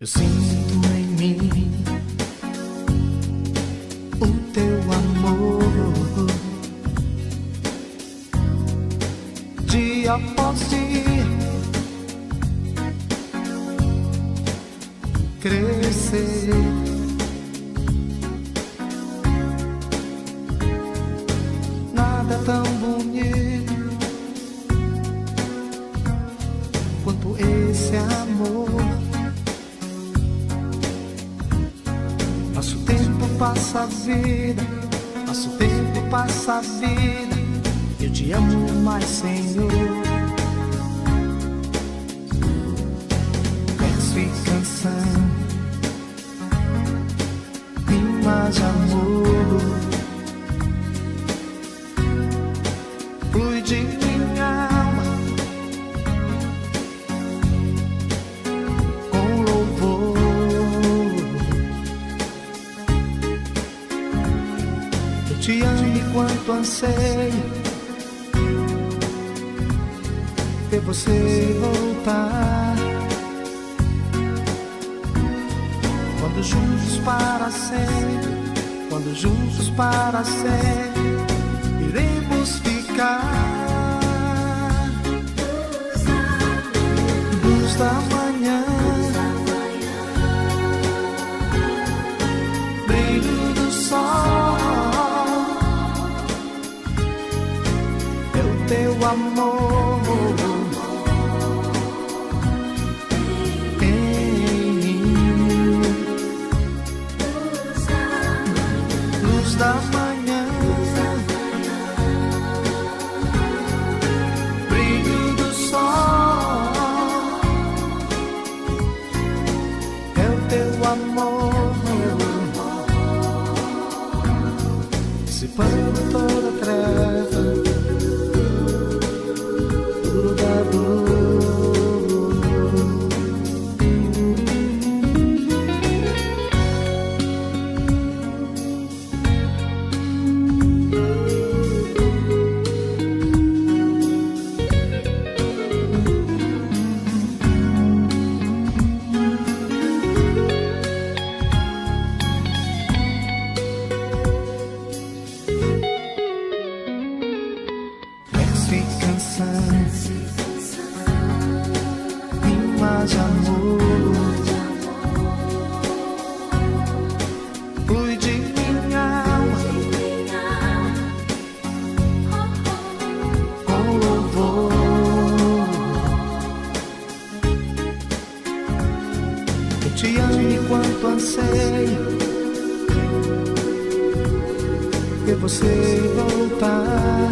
Eu sinto em mim o teu amor, dia após dia, crescer. Passa a vida, nosso tempo passa a vida. Eu te amo mais, Senhor. Verso e canção, rima te amo enquanto anseio ver você voltar. Quando juntos para sempre, quando juntos para sempre, amor. em. Luz da manhã, brilho do sol, é o teu amor, dissipando toda de amor, minha alma. Eu te amo enquanto anseio ver você voltar.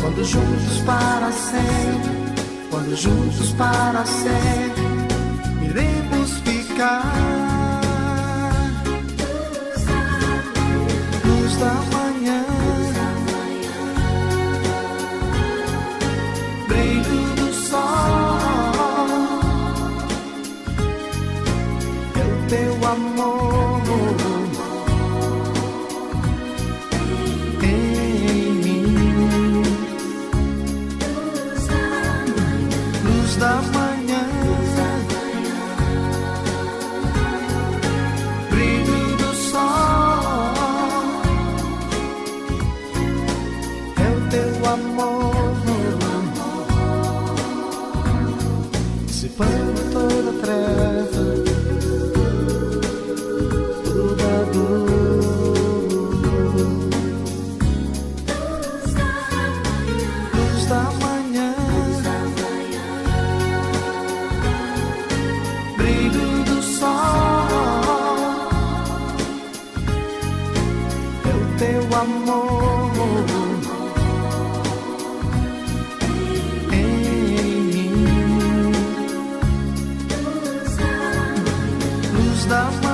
Quando juntos para sempre, juntos para sempre, iremos ficar. Luz da manhã, brilho do sol, é o teu amor. Luz amor. Em mim, luz da